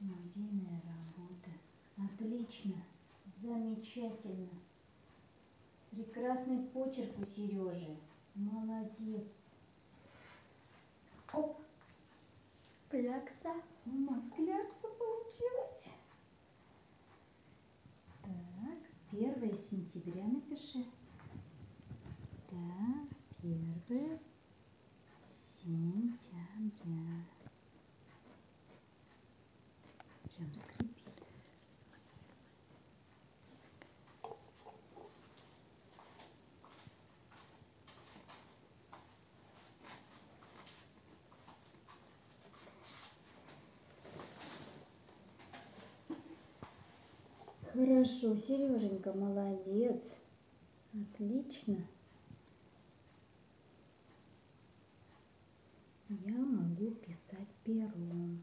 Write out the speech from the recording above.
Музейная работа. Отлично. Замечательно. Прекрасный почерк у Сережи. Молодец. Оп. Клякса. У нас клякса получилась. Так, 1 сентября напиши. Так, 1 сентября. Прям скрипит. Хорошо, Сереженька, молодец. Отлично. Я могу писать пером.